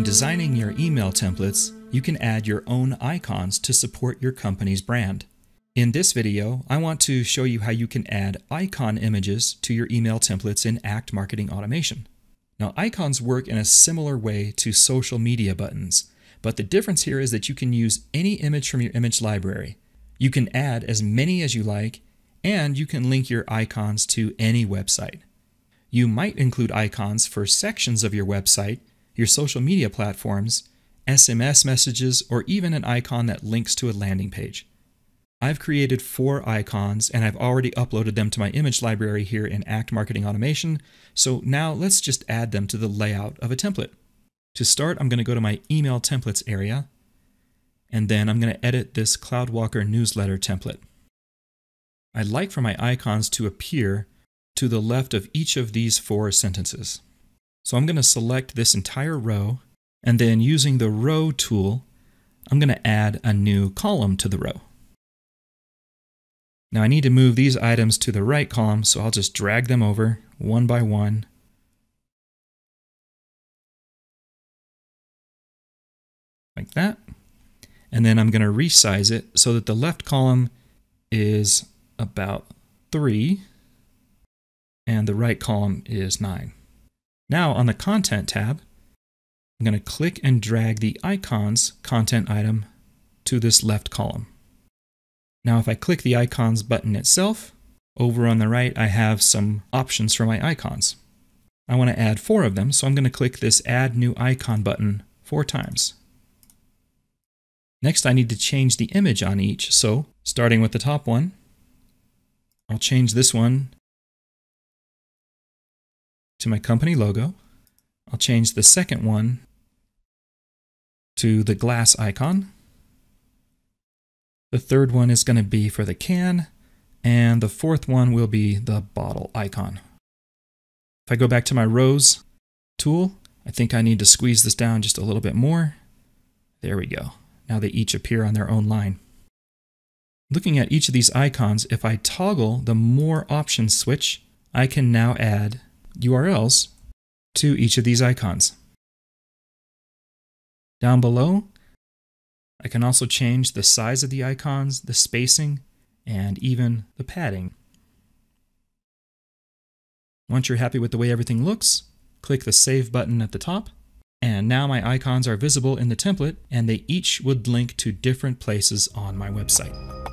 designing your email templates, you can add your own icons to support your company's brand. In this video, I want to show you how you can add icon images to your email templates in Act Marketing Automation. Now, icons work in a similar way to social media buttons, but the difference here is that you can use any image from your image library. You can add as many as you like, and you can link your icons to any website. You might include icons for sections of your website, your social media platforms, SMS messages, or even an icon that links to a landing page. I've created four icons and I've already uploaded them to my image library here in Act Marketing Automation. So now let's just add them to the layout of a template. To start, I'm going to go to my email templates area, and then I'm going to edit this CloudWalker newsletter template. I'd like for my icons to appear to the left of each of these four sentences. So I'm going to select this entire row, and then using the row tool, I'm going to add a new column to the row. Now I need to move these items to the right column, so I'll just drag them over one by one. Like that. And then I'm going to resize it so that the left column is about 3 and the right column is 9. Now on the Content tab, I'm going to click and drag the Icons content item to this left column. Now if I click the Icons button itself, over on the right I have some options for my icons. I want to add four of them, so I'm going to click this Add New Icon button four times. Next I need to change the image on each, so starting with the top one, I'll change this one to my company logo. I'll change the second one to the glass icon. The third one is going to be for the can, and the fourth one will be the bottle icon. If I go back to my rows tool, I think I need to squeeze this down just a little bit more. There we go. Now they each appear on their own line. Looking at each of these icons, if I toggle the More Options switch, I can now add URLs to each of these icons. Down below, I can also change the size of the icons, the spacing, and even the padding. Once you're happy with the way everything looks, click the Save button at the top, and now my icons are visible in the template, and they each would link to different places on my website.